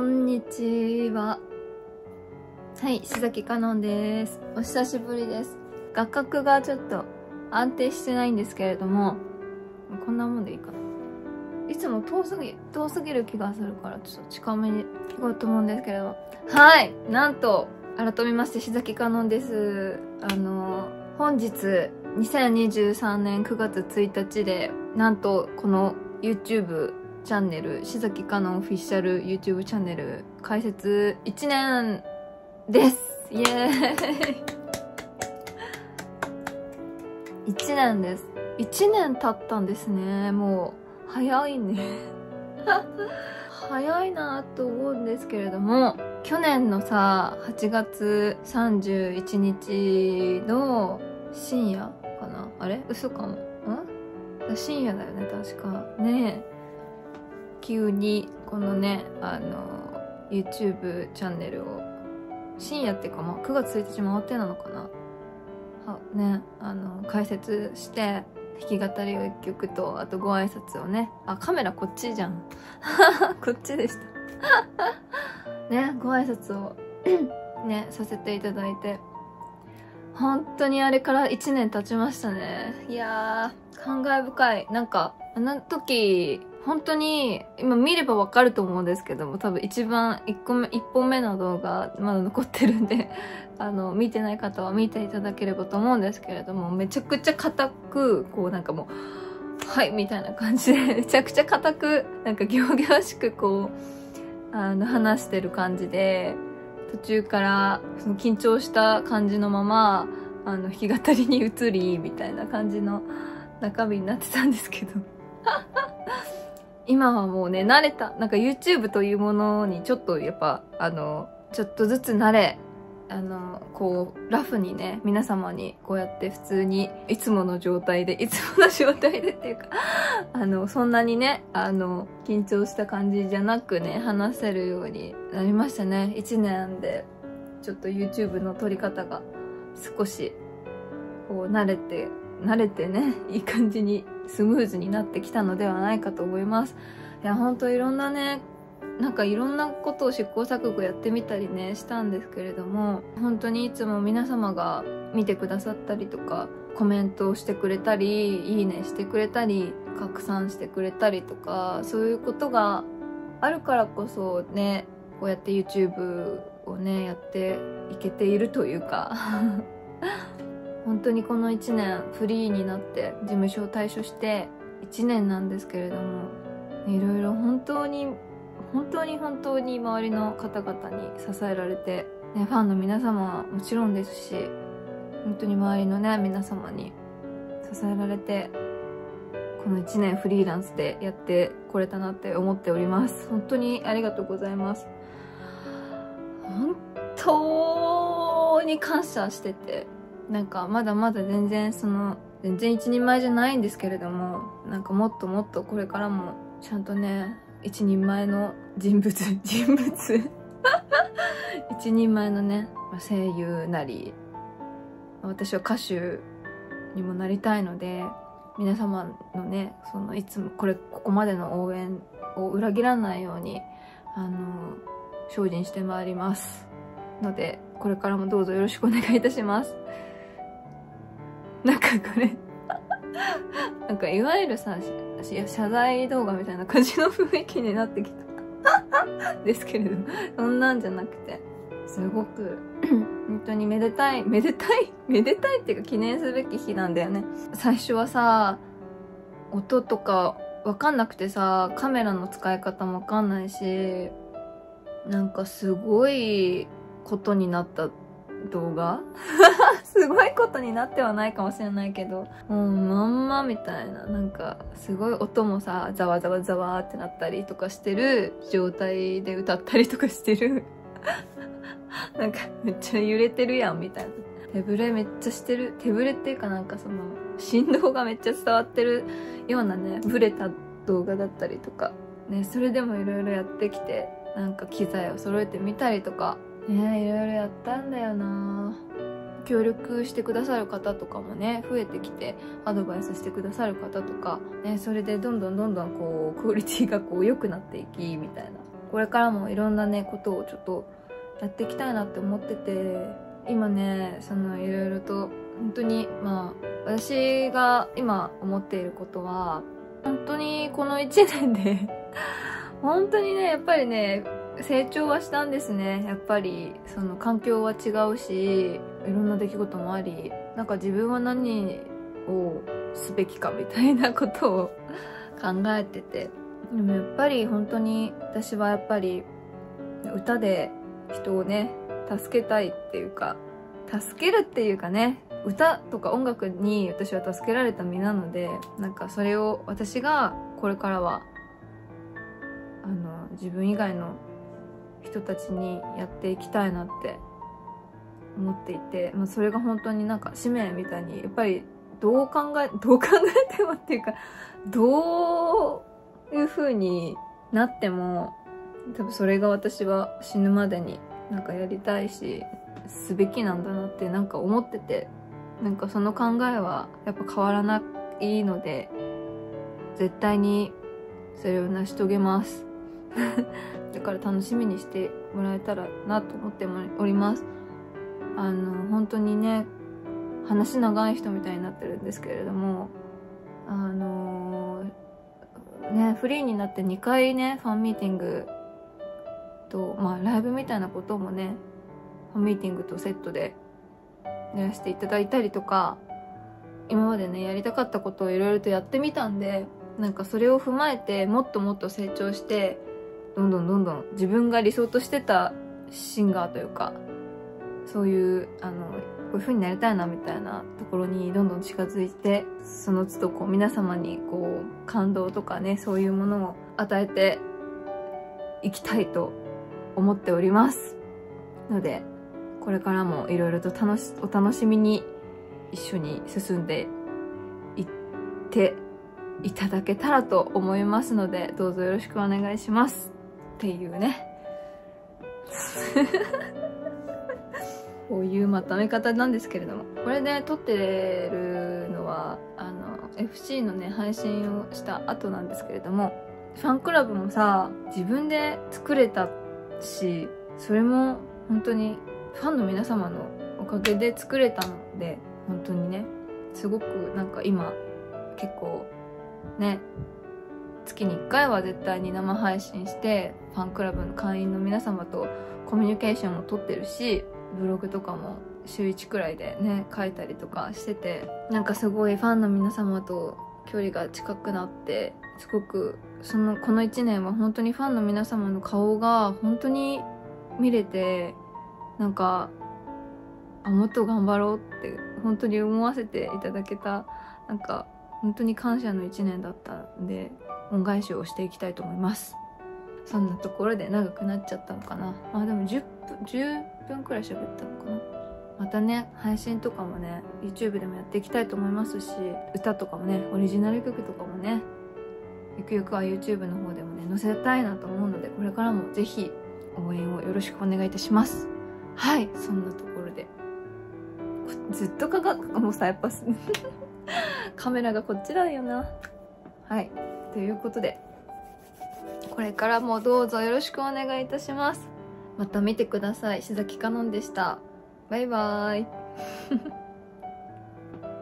こんにちは。はい、石崎かのんです。お久しぶりです。画角がちょっと安定してないんですけれども、こんなもんでいいかな。いつも遠すぎ、遠すぎる気がするから、ちょっと近めに聞こうと思うんですけれど。はい、なんと、改めまして石崎かのんです。あの、本日、2023年9月1日で、なんと、この YouTube チャンネル、しざきかのオフィシャル YouTube チャンネル開設1年ですイエーイ !1 年です。1年経ったんですね。もう、早いね。早いなと思うんですけれども、去年のさ、8月31日の深夜かなあれ？嘘かも。ん？深夜だよね、確か。ねえ。急にこのねあの YouTube チャンネルを深夜っていうかまあ9月1日回ってなのかな。はねあの解説して弾き語りを1曲とあとご挨拶をね。あカメラこっちじゃん。こっちでした。ねご挨拶を ねさせていただいて。本当にあれから1年経ちましたね。いやー感慨深い。なんかあの時本当に今見ればわかると思うんですけども多分一番1個目1本目の動画まだ残ってるんで あの見てない方は見ていただければと思うんですけれどもめちゃくちゃ硬くこうなんかもうはいみたいな感じで めちゃくちゃ硬くなんか行々しくこうあの話してる感じで途中からその緊張した感じのままあの弾き語りに移りみたいな感じの中身になってたんですけど。今はもうね、慣れた。なんか YouTube というものにちょっとやっぱ、あの、ちょっとずつ慣れ、あの、こう、ラフにね、皆様にこうやって普通に、いつもの状態で、いつもの状態でっていうか、あの、そんなにね、あの、緊張した感じじゃなくね、話せるようになりましたね。1年で、ちょっと YouTube の撮り方が少し、こう、慣れて、慣れてね、いい感じにスムーズになってきたのではないかと思います。いや、ほんといろんなね、なんかいろんなことを試行錯誤やってみたりね、したんですけれども、本当にいつも皆様が見てくださったりとか、コメントをしてくれたり、いいねしてくれたり、拡散してくれたりとか、そういうことがあるからこそね、こうやって YouTube をね、やっていけているというか、本当にこの1年フリーになって事務所を退所して1年なんですけれどもいろいろ本当に本当に本当に周りの方々に支えられて、ね、ファンの皆様はもちろんですし本当に周りのね皆様に支えられてこの1年フリーランスでやってこれたなって思っております。本当にありがとうございます。本当に感謝しててなんかまだまだ全然その全然一人前じゃないんですけれどもなんかもっともっとこれからもちゃんとね一人前の人物 人物一人前のね声優なり私は歌手にもなりたいので皆様のねそのいつもこれここまでの応援を裏切らないようにあの精進してまいりますのでこれからもどうぞよろしくお願いいたします。なんかこれなんかいわゆるさ謝罪動画みたいな感じの雰囲気になってきた。ですけれどそんなんじゃなくてすごく本当にめでたいめでたいめでたいっていうか記念すべき日なんだよね。最初はさ音とかわかんなくてさカメラの使い方もわかんないしなんかすごいことになった動画。すごいことになってはないかもしれないけどもうまんまみたいな。なんかすごい音もさざわざわざわってなったりとかしてる状態で歌ったりとかしてる。なんかめっちゃ揺れてるやんみたいな。手ぶれめっちゃしてる。手ぶれっていうかなんかその振動がめっちゃ伝わってるようなねブレた動画だったりとか。ねそれでもいろいろやってきてなんか機材を揃えてみたりとか。ねいろいろやったんだよな。協力してくださる方とかもね増えてきてアドバイスしてくださる方とかねそれでどんどんどんどんこうクオリティがこう良くなっていきみたいな。これからもいろんなねことをちょっとやっていきたいなって思ってて今ねそのいろいろと本当にまあ私が今思っていることは本当にこの1年で本当にねやっぱりね成長はしたんですね。やっぱりその環境は違うしいろんな出来事もありなんか自分は何をすべきかみたいなことを考えてて。でもやっぱり本当に私はやっぱり歌で人をね助けたいっていうか助けるっていうかね歌とか音楽に私は助けられた身なのでなんかそれを私がこれからはあの自分以外の人たちにやっていきたいなって思っていて、まあ、それが本当になんか使命みたいにやっぱりどう考え どう考えてもっていうかどういう風になっても多分それが私は死ぬまでになんかやりたいしすべきなんだなってなんか思っててなんかその考えはやっぱ変わらないので絶対にそれを成し遂げます。だから楽しみにしてもらえたらなと思っております。あの本当にね話長い人みたいになってるんですけれどもあのねフリーになって2回ねファンミーティングとまあライブみたいなこともねファンミーティングとセットでやらせていただいたりとか今までねやりたかったことをいろいろとやってみたんでなんかそれを踏まえてもっともっと成長してどんどんどんどん自分が理想としてたシンガーというかそういうあのこういう風になりたいなみたいなところにどんどん近づいてその都度こう皆様にこう感動とかねそういうものを与えていきたいと思っております。のでこれからもいろいろと楽しお楽しみに一緒に進んでいっていただけたらと思いますのでどうぞよろしくお願いします。っていうね。こういうまとめ方なんですけれども。これで撮ってるのはあの FC のね配信をした後なんですけれども。ファンクラブもさ自分で作れたしそれも本当にファンの皆様のおかげで作れたので本当にね。すごくなんか今結構ね月に1回は絶対に生配信してファンクラブの会員の皆様とコミュニケーションも取ってるしブログとかも週1くらいでね書いたりとかしててなんかすごいファンの皆様と距離が近くなってすごくそのこの1年は本当にファンの皆様の顔が本当に見れてなんかあもっと頑張ろうって本当に思わせていただけたなんか本当に感謝の1年だったんで恩返しをしていきたいと思います。そんなところで長くなっちゃったのかな。まあでも10分10分くらい喋ったのかな。またね配信とかもね YouTube でもやっていきたいと思いますし歌とかもねオリジナル曲とかもねゆくゆくは YouTube の方でもね載せたいなと思うのでこれからもぜひ応援をよろしくお願いいたします。はいそんなところで。ずっとかかもうさやっぱ カメラがこっちだよな。はい。ということでこれからもどうぞよろしくお願いいたしますまた見てください。志崎かのんでした。バイバーイ。